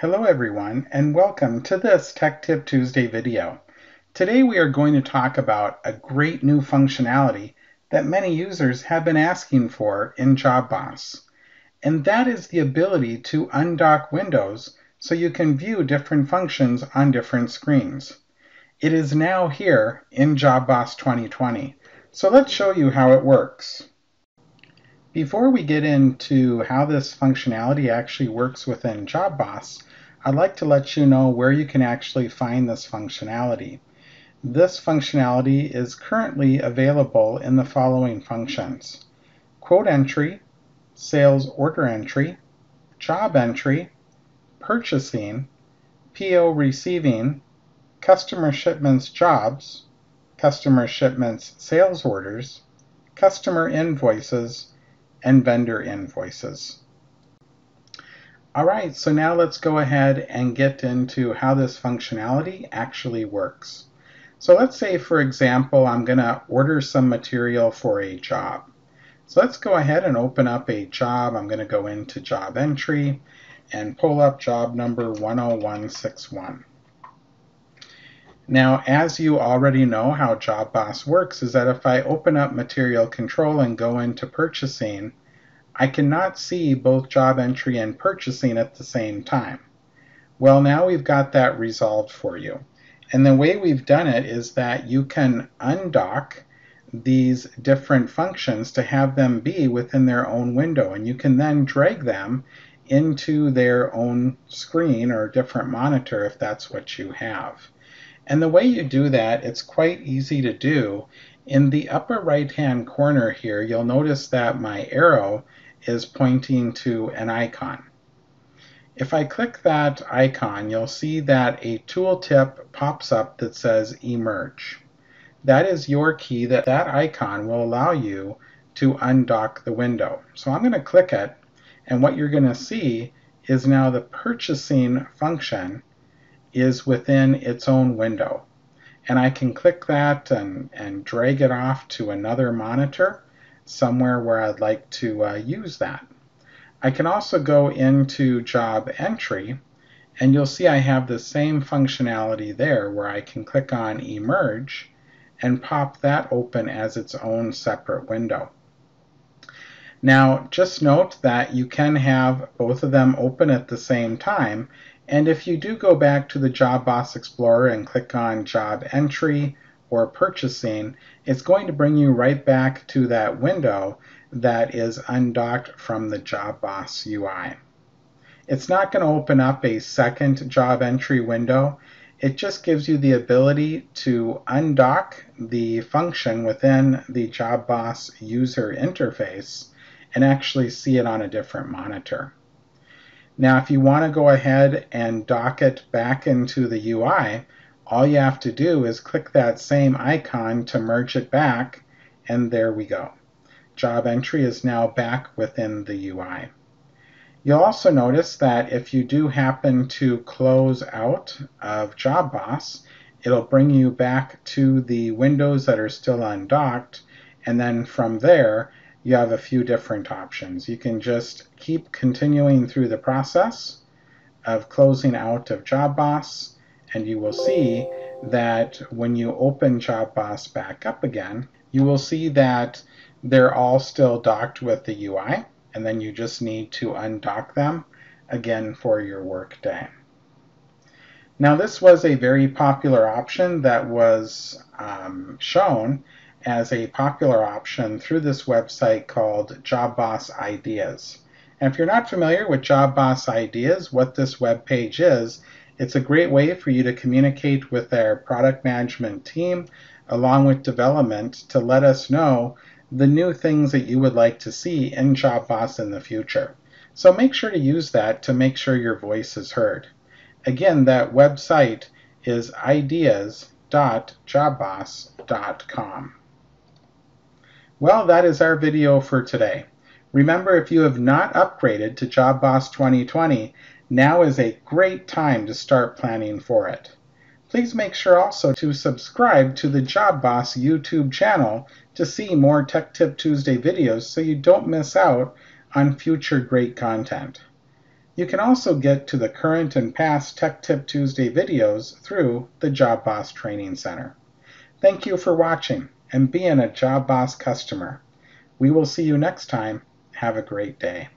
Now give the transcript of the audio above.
Hello everyone and welcome to this Tech Tip Tuesday video. Today we are going to talk about a great new functionality that many users have been asking for in JobBoss. And that is the ability to undock windows so you can view different functions on different screens. It is now here in JobBoss 2020. So let's show you how it works. Before we get into how this functionality actually works within JobBoss, I'd like to let you know where you can actually find this functionality. This functionality is currently available in the following functions. Quote entry, sales order entry, job entry, purchasing, PO receiving, customer shipments jobs, customer shipments sales orders, customer invoices, and vendor invoices. Alright, so now let's go ahead and get into how this functionality actually works. So let's say, for example, I'm going to order some material for a job. So let's go ahead and open up a job. I'm going to go into job entry and pull up job number 10161. Now, as you already know how JobBoss works is that if I open up material control and go into purchasing, I cannot see both job entry and purchasing at the same time. Well, now we've got that resolved for you. And the way we've done it is that you can undock these different functions to have them be within their own window. And you can then drag them into their own screen or different monitor if that's what you have. And the way you do that, it's quite easy to do. In the upper right hand corner here, you'll notice that my arrow is pointing to an icon. If I click that icon, you'll see that a tooltip pops up that says Emerge. That is your key that that icon will allow you to undock the window. So I'm going to click it, and what you're going to see is now the purchasing function is within its own window. And I can click that and, and drag it off to another monitor somewhere where I'd like to uh, use that. I can also go into job entry and you'll see I have the same functionality there where I can click on emerge and pop that open as its own separate window. Now just note that you can have both of them open at the same time and if you do go back to the Job Boss Explorer and click on job entry or purchasing, it's going to bring you right back to that window that is undocked from the Job Boss UI. It's not going to open up a second job entry window. It just gives you the ability to undock the function within the Job Boss user interface and actually see it on a different monitor. Now, if you want to go ahead and dock it back into the UI, all you have to do is click that same icon to merge it back, and there we go. Job entry is now back within the UI. You'll also notice that if you do happen to close out of Job Boss, it'll bring you back to the windows that are still undocked, and then from there, you have a few different options. You can just keep continuing through the process of closing out of JobBoss, and you will see that when you open JobBoss back up again, you will see that they're all still docked with the UI, and then you just need to undock them again for your workday. Now this was a very popular option that was um, shown as a popular option through this website called JobBoss Ideas. And if you're not familiar with JobBoss Ideas, what this web page is, it's a great way for you to communicate with our product management team along with development to let us know the new things that you would like to see in JobBoss in the future. So make sure to use that to make sure your voice is heard. Again, that website is ideas.jobboss.com. Well, that is our video for today. Remember, if you have not upgraded to Job Boss 2020, now is a great time to start planning for it. Please make sure also to subscribe to the Job Boss YouTube channel to see more Tech Tip Tuesday videos so you don't miss out on future great content. You can also get to the current and past Tech Tip Tuesday videos through the Job Boss Training Center. Thank you for watching and being a Job Boss customer. We will see you next time. Have a great day.